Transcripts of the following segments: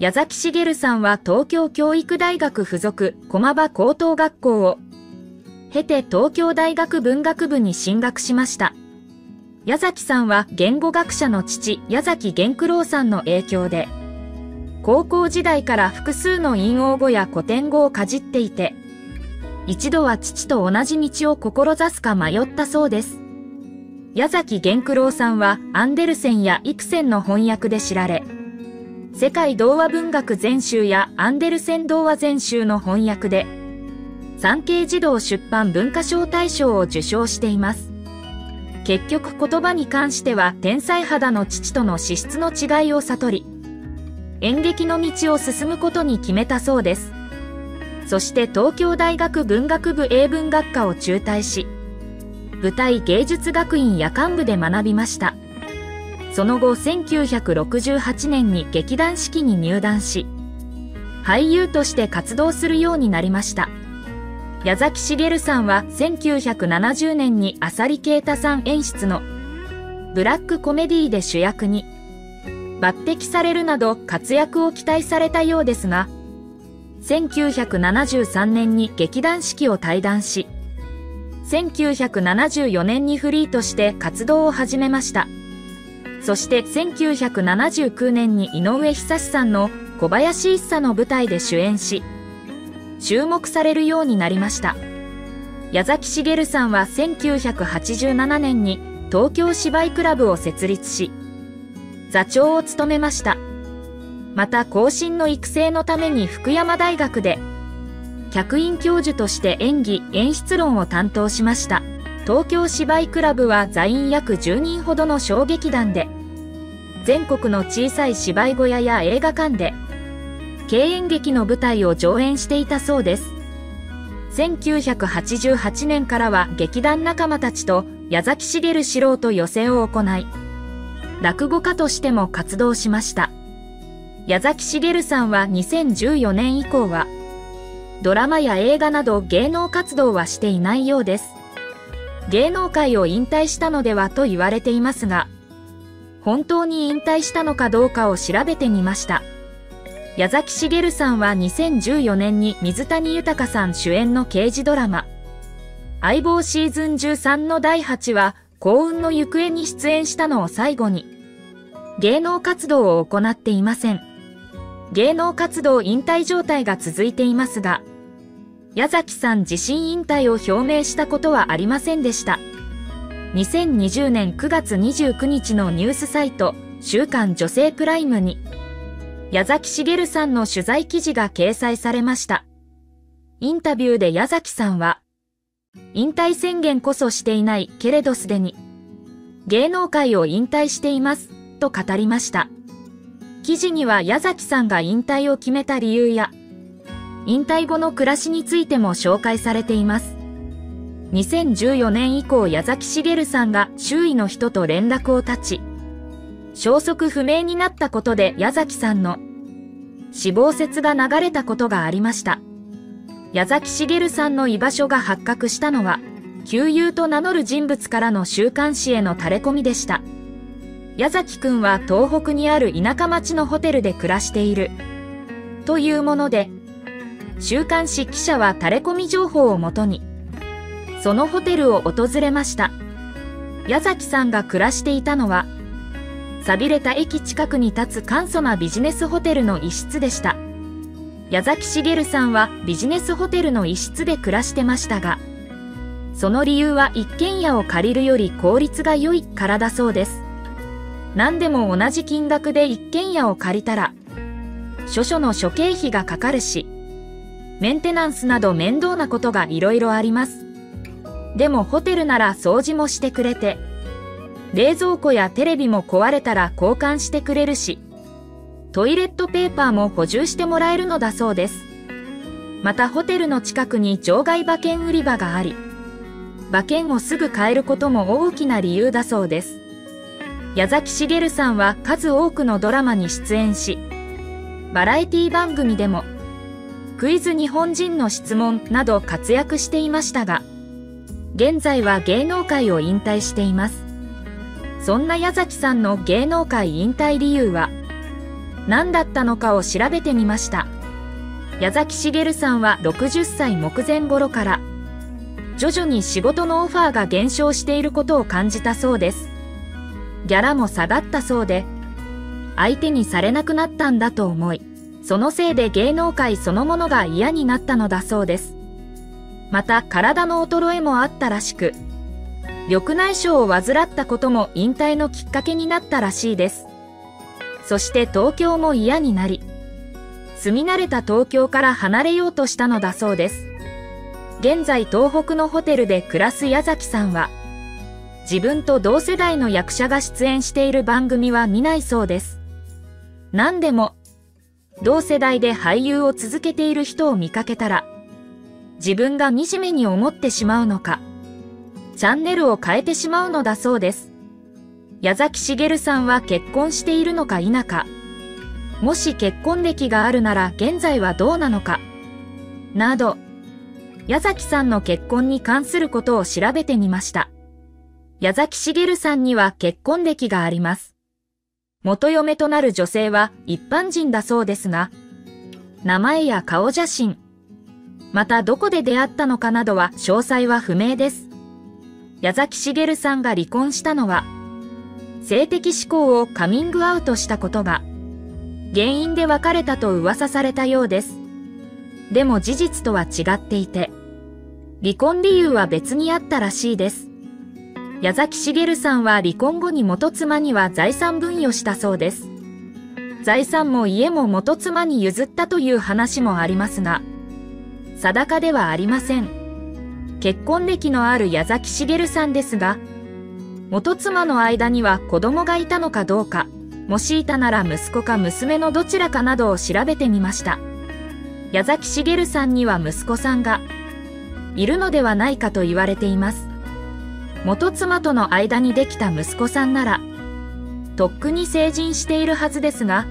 矢崎茂さんは東京教育大学附属駒場高等学校を経て東京大学文学部に進学しました。矢崎さんは言語学者の父矢崎玄九郎さんの影響で高校時代から複数の陰陽語や古典語をかじっていて一度は父と同じ道を志すか迷ったそうです。矢崎玄九郎さんはアンデルセンやイクセンの翻訳で知られ、世界童話文学全集やアンデルセン童話全集の翻訳で、産経児童出版文化賞大賞を受賞しています。結局言葉に関しては天才肌の父との資質の違いを悟り、演劇の道を進むことに決めたそうです。そして東京大学文学部英文学科を中退し、舞台芸術学院夜間部で学びました。その後1968年に劇団四季に入団し、俳優として活動するようになりました。矢崎茂さんは1970年に浅利啓太さん演出のブラックコメディーで主役に抜擢されるなど活躍を期待されたようですが、1973年に劇団四季を退団し、1974年にフリーとして活動を始めました。そして1979年に井上久志さんの小林一茶の舞台で主演し、注目されるようになりました。矢崎茂さんは1987年に東京芝居クラブを設立し、座長を務めました。また後進の育成のために福山大学で客員教授として演技・演出論を担当しました。東京芝居クラブは座員約10人ほどの小劇団で、全国の小さい芝居小屋や映画館で、敬遠劇の舞台を上演していたそうです。1988年からは劇団仲間たちと矢崎茂素人予選を行い、落語家としても活動しました。矢崎茂さんは2014年以降は、ドラマや映画など芸能活動はしていないようです。芸能界を引退したのではと言われていますが、本当に引退したのかどうかを調べてみました。矢崎茂さんは2014年に水谷豊さん主演の刑事ドラマ、相棒シーズン13の第8話、幸運の行方に出演したのを最後に、芸能活動を行っていません。芸能活動引退状態が続いていますが、矢崎さん自身引退を表明したことはありませんでした。2020年9月29日のニュースサイト、週刊女性プライムに、矢崎茂さんの取材記事が掲載されました。インタビューで矢崎さんは、引退宣言こそしていないけれどすでに、芸能界を引退しています、と語りました。記事には矢崎さんが引退を決めた理由や、引退後の暮らしについても紹介されています。2014年以降矢崎茂さんが周囲の人と連絡を絶ち、消息不明になったことで矢崎さんの死亡説が流れたことがありました。矢崎茂さんの居場所が発覚したのは、旧友と名乗る人物からの週刊誌への垂れ込みでした。矢崎くんは東北にある田舎町のホテルで暮らしている。というもので、週刊誌記者は垂れ込み情報をもとに、そのホテルを訪れました。矢崎さんが暮らしていたのは、錆びれた駅近くに立つ簡素なビジネスホテルの一室でした。矢崎茂さんはビジネスホテルの一室で暮らしてましたが、その理由は一軒家を借りるより効率が良いからだそうです。何でも同じ金額で一軒家を借りたら、諸々の諸経費がかかるし、メンテナンスなど面倒なことがいろいろあります。でもホテルなら掃除もしてくれて、冷蔵庫やテレビも壊れたら交換してくれるし、トイレットペーパーも補充してもらえるのだそうです。またホテルの近くに場外馬券売り場があり、馬券をすぐ買えることも大きな理由だそうです。矢崎茂さんは数多くのドラマに出演し、バラエティ番組でもクイズ日本人の質問など活躍していましたが、現在は芸能界を引退しています。そんな矢崎さんの芸能界引退理由は、何だったのかを調べてみました。矢崎茂さんは60歳目前頃から、徐々に仕事のオファーが減少していることを感じたそうです。ギャラも下がったそうで、相手にされなくなったんだと思い、そのせいで芸能界そのものが嫌になったのだそうです。また体の衰えもあったらしく、緑内障を患ったことも引退のきっかけになったらしいです。そして東京も嫌になり、住み慣れた東京から離れようとしたのだそうです。現在東北のホテルで暮らす矢崎さんは、自分と同世代の役者が出演している番組は見ないそうです。何でも、同世代で俳優を続けている人を見かけたら、自分が惨めに思ってしまうのか、チャンネルを変えてしまうのだそうです。矢崎茂さんは結婚しているのか否か、もし結婚歴があるなら現在はどうなのか、など、矢崎さんの結婚に関することを調べてみました。矢崎茂さんには結婚歴があります。元嫁となる女性は一般人だそうですが、名前や顔写真、またどこで出会ったのかなどは詳細は不明です。矢崎茂さんが離婚したのは、性的指向をカミングアウトしたことが原因で別れたと噂されたようです。でも事実とは違っていて、離婚理由は別にあったらしいです。矢崎茂さんは離婚後に元妻には財産分与したそうです。財産も家も元妻に譲ったという話もありますが、定かではありません。結婚歴のある矢崎茂さんですが、元妻の間には子供がいたのかどうか、もしいたなら息子か娘のどちらかなどを調べてみました。矢崎茂さんには息子さんがいるのではないかと言われています。元妻との間にできた息子さんなら、とっくに成人しているはずですが、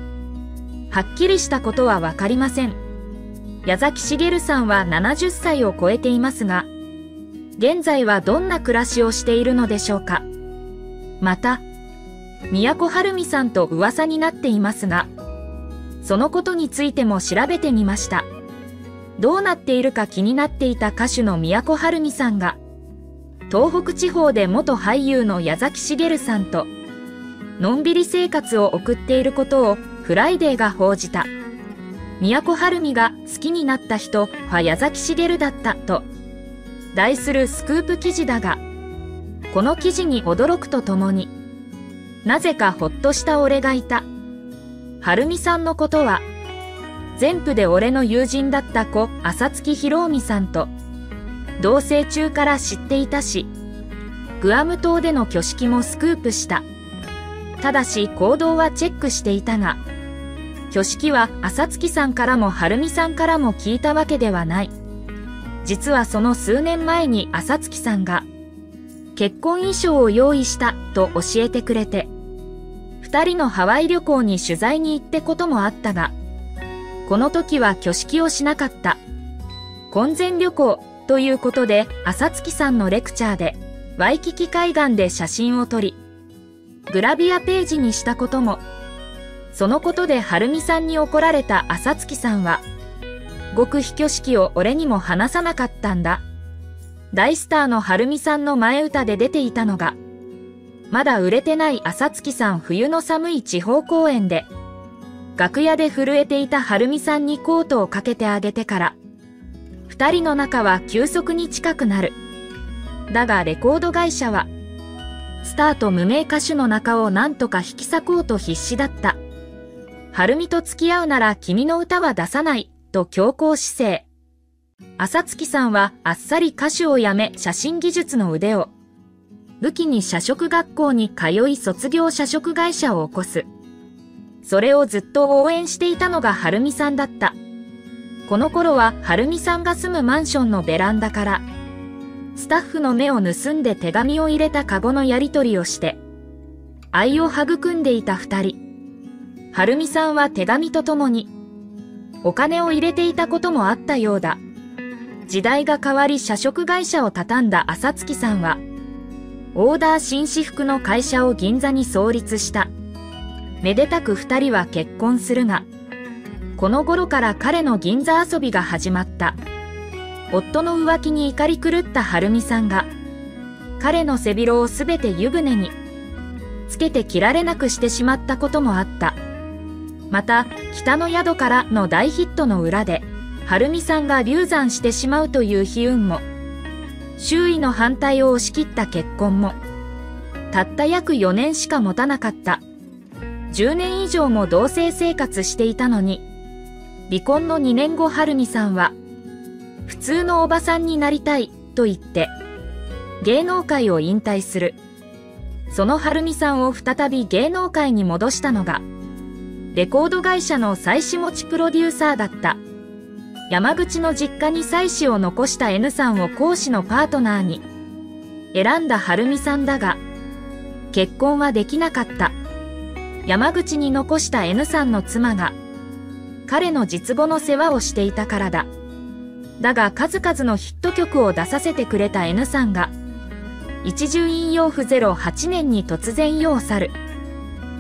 はっきりしたことはわかりません。矢崎茂さんは70歳を超えていますが、現在はどんな暮らしをしているのでしょうか。また、都は美さんと噂になっていますが、そのことについても調べてみました。どうなっているか気になっていた歌手の都は美さんが、東北地方で元俳優の矢崎茂さんと、のんびり生活を送っていることをフライデーが報じた。都はるみが好きになった人は矢崎滋だったと、題するスクープ記事だが、この記事に驚くとともに、なぜかほっとした俺がいた。はるみさんのことは、全部で俺の友人だった故、朝月広臣さんと、同棲中から知っていたし、グアム島での挙式もスクープした。ただし行動はチェックしていたが、挙式は朝月さんからも晴美さんからも聞いたわけではない。実はその数年前に朝月さんが、結婚衣装を用意したと教えてくれて、二人のハワイ旅行に取材に行ってこともあったが、この時は挙式をしなかった。婚前旅行ということで、朝月さんのレクチャーで、ワイキキ海岸で写真を撮り、グラビアページにしたことも、そのことではるみさんに怒られた朝月さんは、極秘挙式を俺にも話さなかったんだ。大スターのはるみさんの前歌で出ていたのが、まだ売れてない朝月さん冬の寒い地方公演で、楽屋で震えていたはるみさんにコートをかけてあげてから、二人の仲は急速に近くなる。だがレコード会社は、スターと無名歌手の仲を何とか引き裂こうと必死だった。はるみと付き合うなら君の歌は出さない、と強硬姿勢。朝月さんはあっさり歌手を辞め写真技術の腕を武器に社食学校に通い卒業社食会社を起こす。それをずっと応援していたのがはるみさんだった。この頃ははるみさんが住むマンションのベランダから、スタッフの目を盗んで手紙を入れたカゴのやり取りをして、愛を育んでいた二人。はるみさんは手紙とともに、お金を入れていたこともあったようだ。時代が変わり社食会社を畳んだ朝月さんは、オーダー紳士服の会社を銀座に創立した。めでたく二人は結婚するが、この頃から彼の銀座遊びが始まった。夫の浮気に怒り狂った晴美さんが、彼の背広をすべて湯船に、つけて着られなくしてしまったこともあった。また、北の宿からの大ヒットの裏で、晴美さんが流産してしまうという悲運も、周囲の反対を押し切った結婚も、たった約4年しか持たなかった。10年以上も同棲生活していたのに、離婚の2年後春美さんは、普通のおばさんになりたいと言って、芸能界を引退する。その春美さんを再び芸能界に戻したのが、レコード会社の妻子持ちプロデューサーだった。山口の実家に妻子を残した N さんを講師のパートナーに選んだ春美さんだが、結婚はできなかった。山口に残した N さんの妻が、彼の実母の世話をしていたからだ。だが数々のヒット曲を出させてくれた N さんが、一重引用不08年に突然世を去る。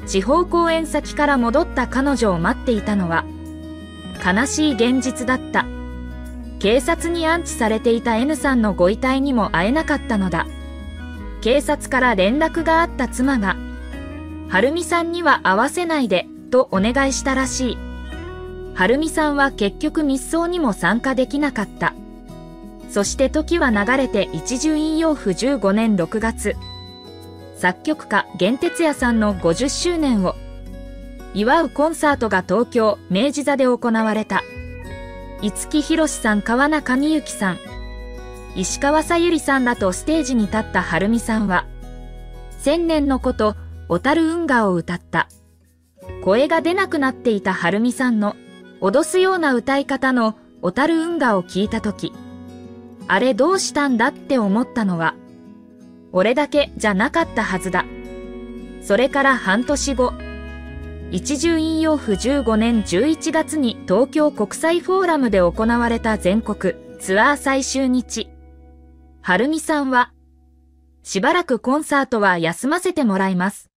地方公演先から戻った彼女を待っていたのは、悲しい現実だった。警察に安置されていた N さんのご遺体にも会えなかったのだ。警察から連絡があった妻が、はるみさんには会わせないで、とお願いしたらしい。はるみさんは結局密葬にも参加できなかった。そして時は流れて一重引用符15年6月。作曲家玄哲也さんの50周年を祝うコンサートが東京明治座で行われた。五木ひろしさん川中美幸さん、石川さゆりさんらとステージに立ったはるみさんは、千年のこと、小樽運河を歌った。声が出なくなっていたはるみさんの、脅すような歌い方の小樽運河を聞いたとき、あれどうしたんだって思ったのは、俺だけじゃなかったはずだ。それから半年後、一重引用符15年11月に東京国際フォーラムで行われた全国ツアー最終日。はるみさんは、しばらくコンサートは休ませてもらいます。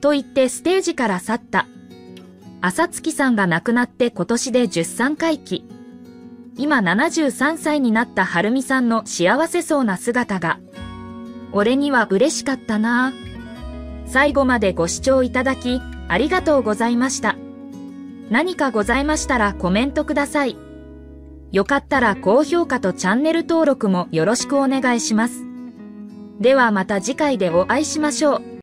と言ってステージから去った。朝月さんが亡くなって今年で13回忌。今73歳になったはるみさんの幸せそうな姿が、俺には嬉しかったな最後までご視聴いただき、ありがとうございました。何かございましたらコメントください。よかったら高評価とチャンネル登録もよろしくお願いします。ではまた次回でお会いしましょう。